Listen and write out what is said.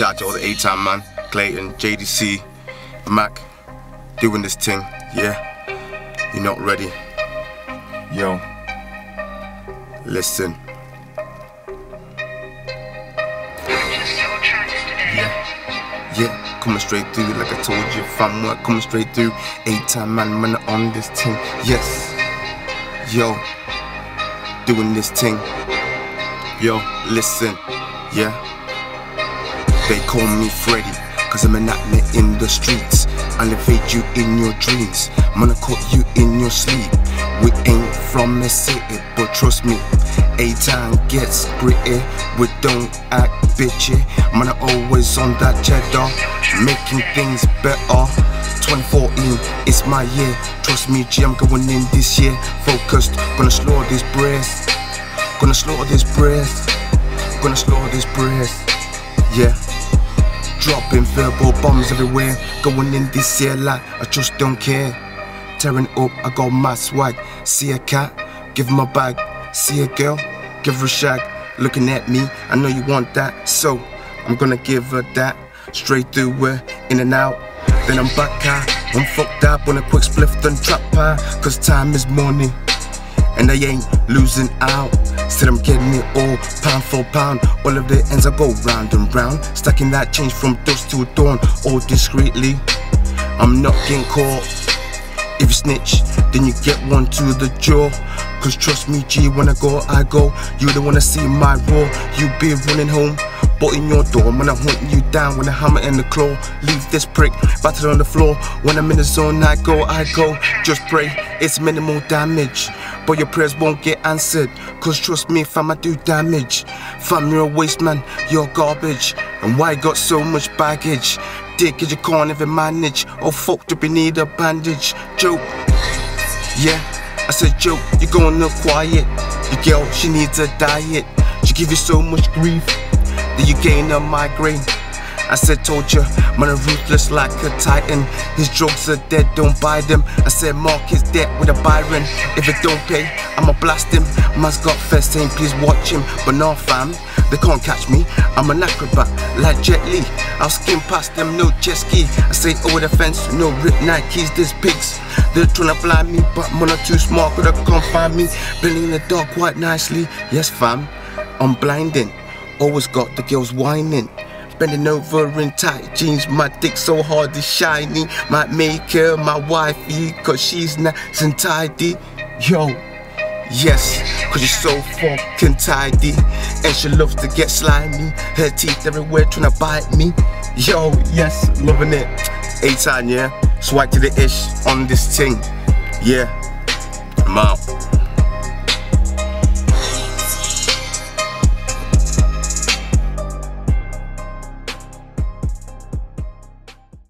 Shout out to all the A-Time man, Clayton, JDC, Mac, doing this thing, yeah? You're not ready. Yo, listen. Yeah, yeah, coming straight through like I told you. Fam work coming straight through. A-Time man, man on this thing. Yes, yo, doing this thing. Yo, listen, yeah. They call me Freddy, cause I'm an actor in the streets. I'll evade you in your dreams. Man, I caught you in your sleep. We ain't from the city, but trust me, A-Time gets gritty. We don't act bitchy. Man, I always on that cheddar, making things better. 2014, it's my year. Trust me, G, I'm going in this year. Focused, gonna slaughter this breath. Gonna slaughter this breath. Gonna slaughter this breath. Yeah. Dropping verbal bombs everywhere. Going in this year like I just don't care. Tearing up, I got my swag. See a cat, give him a bag. See a girl, give her a shag. Looking at me, I know you want that. So I'm gonna give her that. Straight through her, in and out. Then I'm back out. I'm fucked up on a quick spliff and trap pie. Cause time is money. And I ain't losing out. Said I'm getting it all, pound for pound. All of the ends I go round and round. Stacking that change from dusk till dawn, all discreetly. I'm not getting caught. If you snitch, then you get one to the jaw. Cause trust me, G, when I go, I go. You don't wanna see my raw. You be running home. But in your door, when I'm you down with a hammer and a claw, leave this prick battered on the floor. When I'm in the zone, I go, I go. Just pray, it's minimal damage. But your prayers won't get answered. Cause trust me, fam, I do damage. Fam, you're a waste man, you're garbage. And why got so much baggage? Dick, cause you can't even manage. Oh, fuck, up, you need a bandage. Joke. Yeah, I said joke, you're going up quiet. Your girl, she needs a diet. She give you so much grief that you gain a migraine. I said, told you, man, ruthless like a titan. His drugs are dead, don't buy them. I said, Mark is dead with a Byron. If it don't pay, I'ma blast him. Man's got first saying, please watch him. But no, fam, they can't catch me. I'm an acrobat like Jet Li. I'll skim past them, no jet ski. I say over the fence, no rip Nikes, there's pigs. They're trying to blind me, but man, too smart, could have come find me. Blending in the dark quite nicely. Yes, fam, I'm blinding. Always got the girls whining. Bending over in tight jeans, my dick so hard it's shiny. Might make her my wifey, cause she's nice and tidy. Yo, yes, cause she's so fucking tidy. And she loves to get slimy. Her teeth everywhere trying to bite me. Yo, yes, loving it. A-Time, yeah. Swipe to the ish on this thing. Yeah, I'm out.